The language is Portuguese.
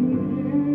Música